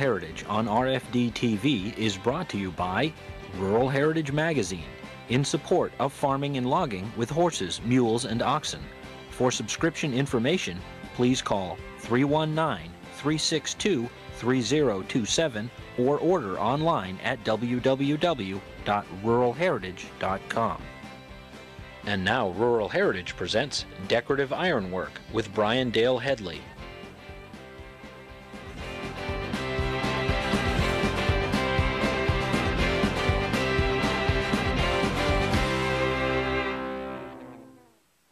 Heritage on RFD TV is brought to you by Rural Heritage Magazine in support of farming and logging with horses, mules, and oxen. For subscription information, please call 319 362 3027 or order online at www.ruralheritage.com. And now Rural Heritage presents Decorative Ironwork with Bryan Dale Headley.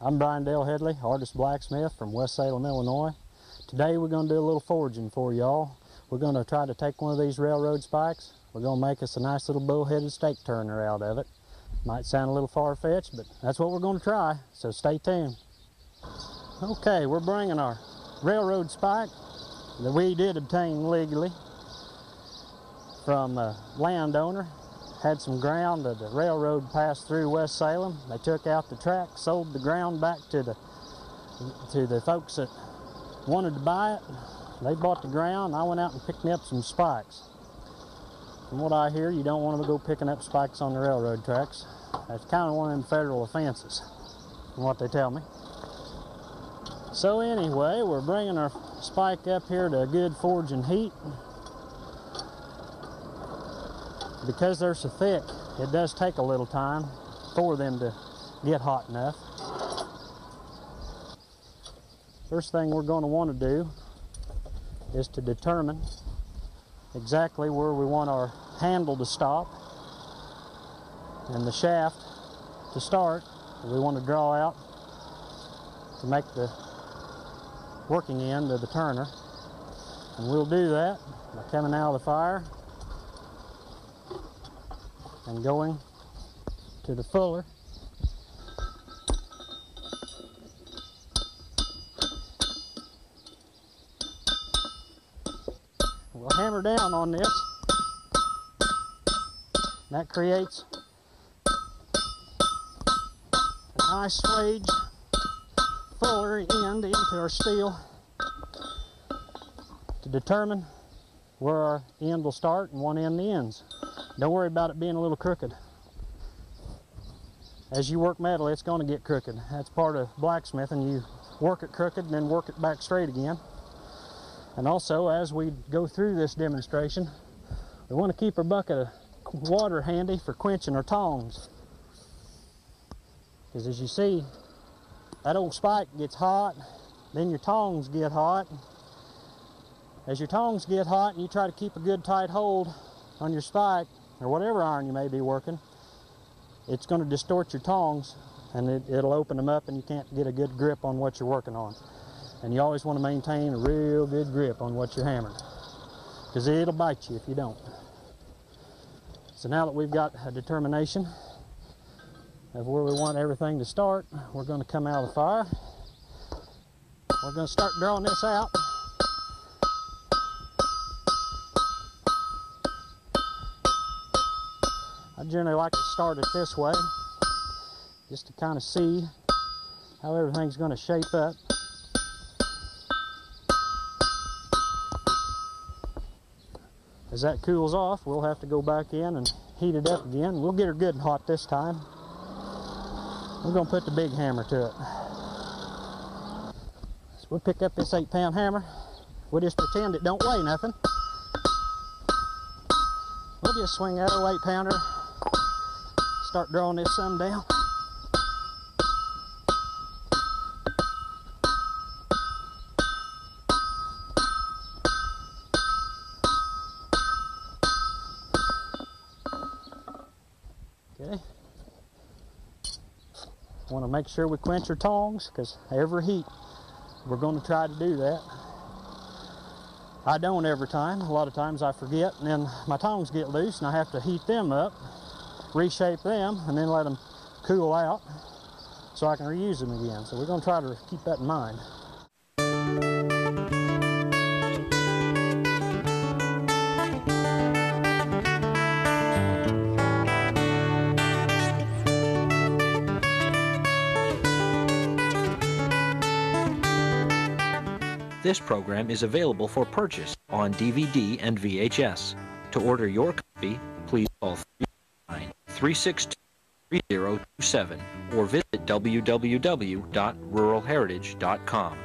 I'm Bryan Dale Headley, artist blacksmith from West Salem, Illinois. Today we're going to do a little forging for y'all. We're going to try to take one of these railroad spikes. We're going to make us a nice little bull-headed steak turner out of it. Might sound a little far-fetched, but that's what we're going to try, so stay tuned. Okay, we're bringing our railroad spike that we did obtain legally from a landowner had some ground that the railroad passed through West Salem. They took out the track, sold the ground back to the to the folks that wanted to buy it. They bought the ground. I went out and picked me up some spikes. From what I hear, you don't want to go picking up spikes on the railroad tracks. That's kind of one of them federal offenses, from what they tell me. So anyway, we're bringing our spike up here to a good forging heat because they're so thick, it does take a little time for them to get hot enough. First thing we're going to want to do is to determine exactly where we want our handle to stop and the shaft to start we want to draw out to make the working end of the turner. And we'll do that by coming out of the fire and going to the fuller. We'll hammer down on this. That creates a nice swage fuller end into our steel to determine where our end will start and one end ends. Don't worry about it being a little crooked. As you work metal, it's going to get crooked. That's part of blacksmithing. You work it crooked and then work it back straight again. And also, as we go through this demonstration, we want to keep our bucket of water handy for quenching our tongs. Because as you see, that old spike gets hot, then your tongs get hot. As your tongs get hot and you try to keep a good tight hold on your spike, or whatever iron you may be working, it's going to distort your tongs and it, it'll open them up and you can't get a good grip on what you're working on. And you always want to maintain a real good grip on what you're hammering because it'll bite you if you don't. So now that we've got a determination of where we want everything to start, we're going to come out of the fire. We're going to start drawing this out. I generally like to start it this way, just to kind of see how everything's going to shape up. As that cools off, we'll have to go back in and heat it up again. We'll get her good and hot this time. We're going to put the big hammer to it. So we'll pick up this eight pound hammer. We'll just pretend it don't weigh nothing. We'll just swing that old eight pounder start drawing this some down. Okay. Want to make sure we quench our tongs because every heat we're going to try to do that. I don't every time. A lot of times I forget and then my tongs get loose and I have to heat them up reshape them and then let them cool out so I can reuse them again. So we're going to try to keep that in mind. This program is available for purchase on DVD and VHS. To order your copy, please call 362 3027 or visit www.ruralheritage.com.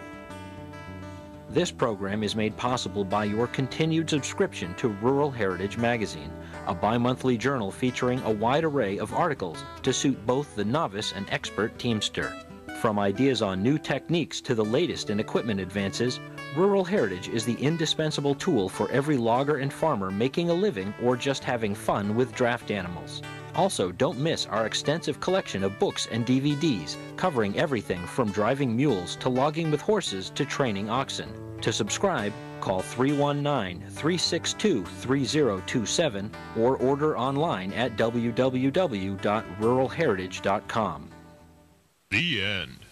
This program is made possible by your continued subscription to Rural Heritage Magazine, a bi-monthly journal featuring a wide array of articles to suit both the novice and expert teamster. From ideas on new techniques to the latest in equipment advances, Rural Heritage is the indispensable tool for every logger and farmer making a living or just having fun with draft animals. Also, don't miss our extensive collection of books and DVDs covering everything from driving mules to logging with horses to training oxen. To subscribe, call 319 362 3027 or order online at www.ruralheritage.com. The end.